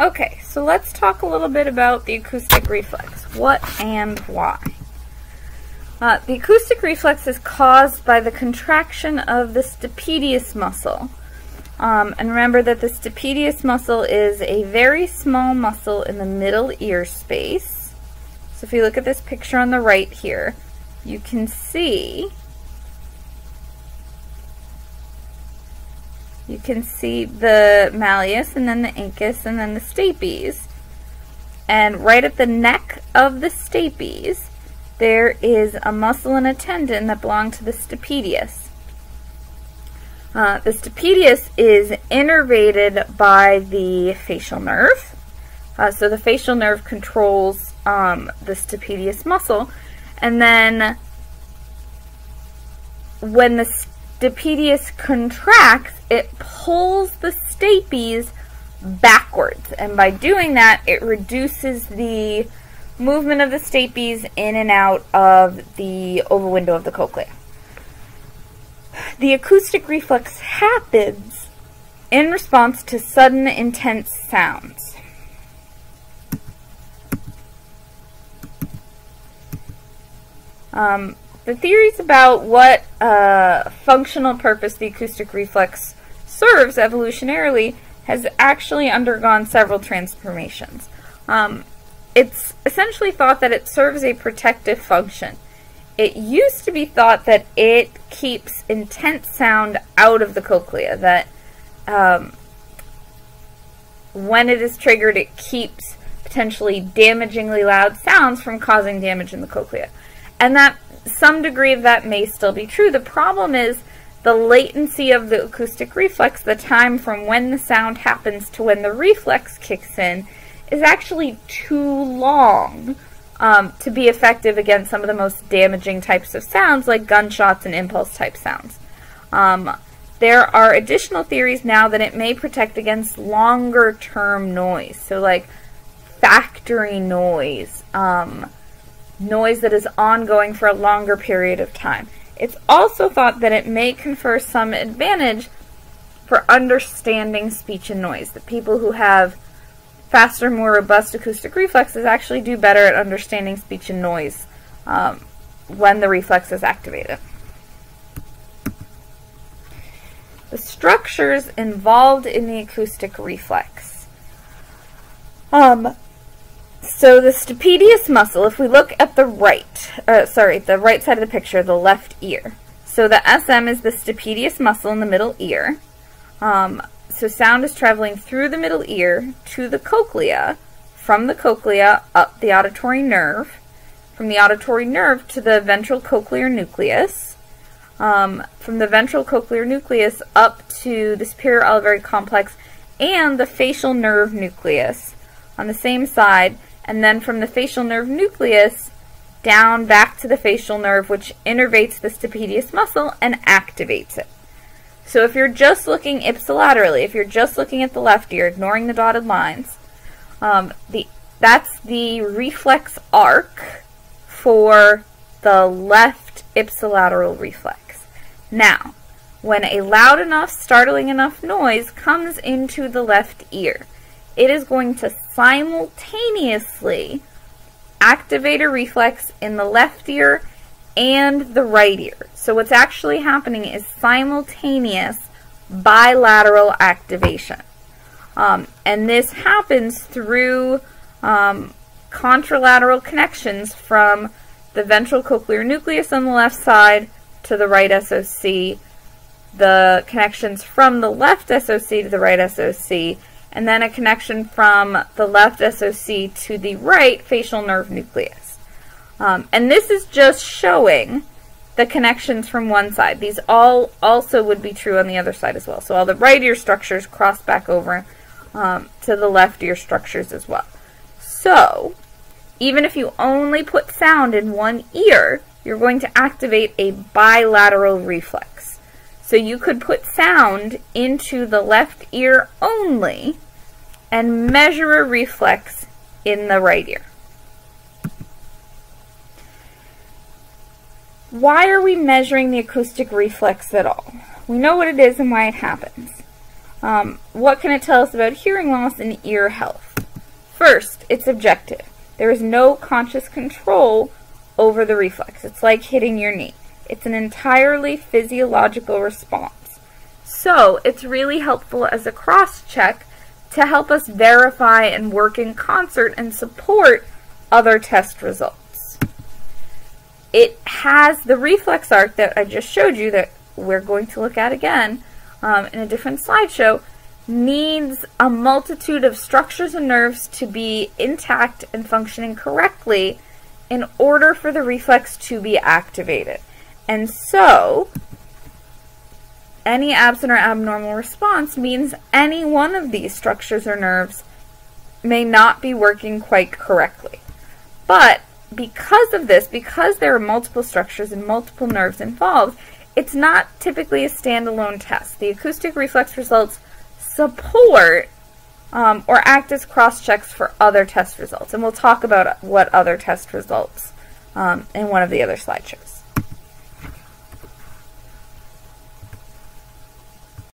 Okay, so let's talk a little bit about the acoustic reflex. What and why? Uh, the acoustic reflex is caused by the contraction of the stapedius muscle. Um, and remember that the stapedius muscle is a very small muscle in the middle ear space. So if you look at this picture on the right here, you can see you can see the malleus and then the incus and then the stapes. And right at the neck of the stapes, there is a muscle and a tendon that belong to the stapedius. Uh, the stapedius is innervated by the facial nerve. Uh, so the facial nerve controls um, the stapedius muscle. And then when the stapedius contracts, it pulls the stapes backwards. And by doing that, it reduces the movement of the stapes in and out of the oval window of the cochlea. The acoustic reflex happens in response to sudden intense sounds. Um, the theories about what uh, functional purpose the acoustic reflex serves evolutionarily has actually undergone several transformations. Um, it's essentially thought that it serves a protective function. It used to be thought that it keeps intense sound out of the cochlea, that um, when it is triggered, it keeps potentially damagingly loud sounds from causing damage in the cochlea. And that some degree of that may still be true. The problem is the latency of the acoustic reflex, the time from when the sound happens to when the reflex kicks in, is actually too long um, to be effective against some of the most damaging types of sounds like gunshots and impulse type sounds. Um, there are additional theories now that it may protect against longer term noise, so like factory noise, um, noise that is ongoing for a longer period of time. It's also thought that it may confer some advantage for understanding speech and noise, that people who have faster, more robust acoustic reflexes actually do better at understanding speech and noise um, when the reflex is activated. The structures involved in the acoustic reflex. Um, so the stapedius muscle, if we look at the right, uh, sorry, the right side of the picture, the left ear. So the SM is the stapedius muscle in the middle ear. Um, so sound is traveling through the middle ear to the cochlea, from the cochlea up the auditory nerve, from the auditory nerve to the ventral cochlear nucleus, um, from the ventral cochlear nucleus up to the superior olivary complex and the facial nerve nucleus on the same side, and then from the facial nerve nucleus down back to the facial nerve, which innervates the stapedius muscle and activates it. So if you're just looking ipsilaterally, if you're just looking at the left ear, ignoring the dotted lines, um, the that's the reflex arc for the left ipsilateral reflex. Now, when a loud enough, startling enough noise comes into the left ear, it is going to simultaneously activate a reflex in the left ear and the right ear. So what's actually happening is simultaneous bilateral activation. Um, and this happens through um, contralateral connections from the ventral cochlear nucleus on the left side to the right SOC, the connections from the left SOC to the right SOC, and then a connection from the left SOC to the right facial nerve nucleus. Um, and this is just showing the connections from one side. These all also would be true on the other side as well. So all the right ear structures cross back over um, to the left ear structures as well. So even if you only put sound in one ear, you're going to activate a bilateral reflex. So you could put sound into the left ear only and measure a reflex in the right ear. Why are we measuring the acoustic reflex at all? We know what it is and why it happens. Um, what can it tell us about hearing loss and ear health? First, it's objective. There is no conscious control over the reflex. It's like hitting your knee. It's an entirely physiological response. So, it's really helpful as a cross-check to help us verify and work in concert and support other test results. It has the reflex arc that I just showed you that we're going to look at again um, in a different slideshow needs a multitude of structures and nerves to be intact and functioning correctly in order for the reflex to be activated. And so, any absent or abnormal response means any one of these structures or nerves may not be working quite correctly. But because of this, because there are multiple structures and multiple nerves involved, it's not typically a standalone test. The acoustic reflex results support um, or act as cross-checks for other test results. And we'll talk about what other test results um, in one of the other slideshows.